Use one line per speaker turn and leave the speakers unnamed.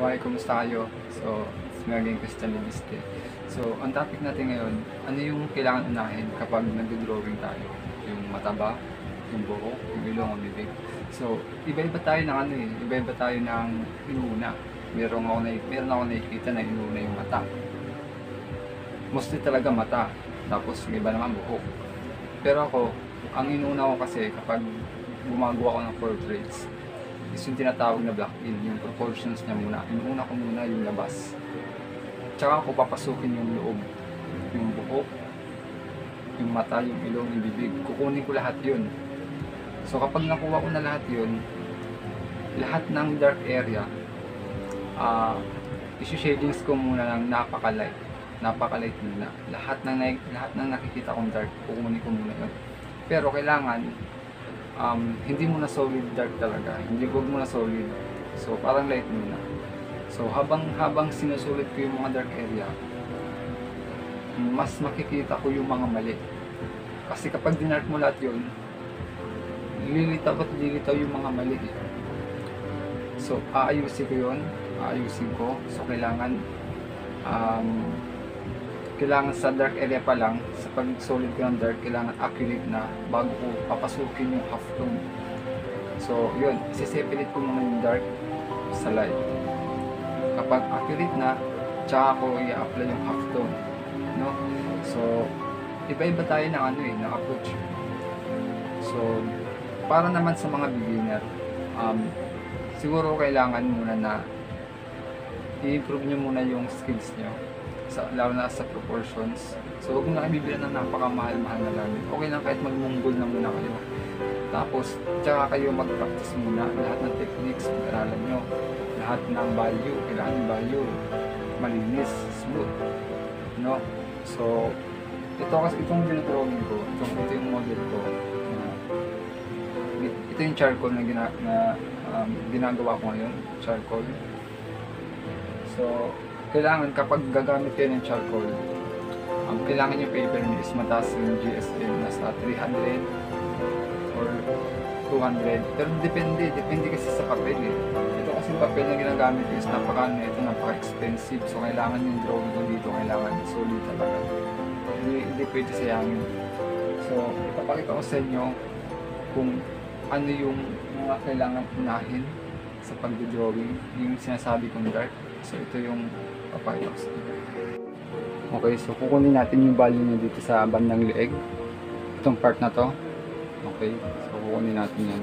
Hi, kumusta kayo? So, it's me again, Christian. So, ang topic natin ngayon, ano yung kailangan unahin kapag nag-drawing tayo? Yung mataba, yung buhok, yung ilong, ang bibig. So, iba-iba tayo ng ano eh, iba-iba tayo ng inuna. Meron ako, na, meron ako nakikita na inuna yung mata. Mostly talaga mata. Tapos, yung iba naman buhok. Pero ako, ang inuna ko kasi kapag gumagawa ko ng portraits, is yung tinatawag na black in, yung proportions niya muna. Inuna ko muna yung labas. Tsaka ako papasukin yung loob, yung buhok, yung mata, yung ilong, yung bibig. Kukunin ko lahat yun. So kapag nakuha ko na lahat yun, lahat ng dark area, ah isi-shadings ko muna ng napaka-light. Napaka-light muna. Lahat ng, lahat ng nakikita kong dark, kukunin ko muna yun. Pero kailangan, um, hindi muna solid dark talaga. Hindi wag muna solid. So parang light muna. So habang habang sinusulit ko yung mga dark area, mas makikita ko yung mga mali. Kasi kapag dinark mo lahat yun, lilitaw at lilitaw yung mga mali. So aayusin ko yun, aayusin ko. So kailangan um, kailangan sa dark area pa lang, sa pag solid ko ng dark, kailangan accurate na bago papasukin yung half tone. So, yun, isiseparate ko muna yung dark sa light. Kapag accurate na, tsaka ko i-apply yung half tone. No? So, iba-iba tayo ng ano eh, ng approach. So, para naman sa mga beginner, um, siguro kailangan muna na i-improve nyo muna yung skills nyo sa, lalo na sa proportions. So, huwag mo na ng napakamahal-mahal na gamit. Okay lang kahit magmunggol na muna kayo. Tapos, tsaka kayo mag-practice muna. Lahat ng techniques, pag-aralan nyo. Lahat ng value, kailangan yung value. Malinis, smooth. No? So, ito kasi itong dinodrawing ko, itong, ito yung model ko. na- ito yung charcoal na, gina, na um, ginagawa ko ngayon. Charcoal. So, kailangan kapag gagamit kayo ng charcoal, ang kailangan yung paper niyo is mataas yung GSM nasa 300 or 200. Pero depende, depende kasi sa papel eh. Ito kasi papel na ginagamit is napaka ito napaka-expensive. So kailangan yung drawing ko dito, kailangan solid talaga. Hindi, hindi pwede sayangin. So, ipapakita ko sa inyo kung ano yung mga kailangan unahin sa pagdodrawing, yung sinasabi kong dark. So, ito yung inyo. Okay, so kukunin natin yung value niya dito sa bandang leeg. Itong part na to. Okay, so kukunin natin yan.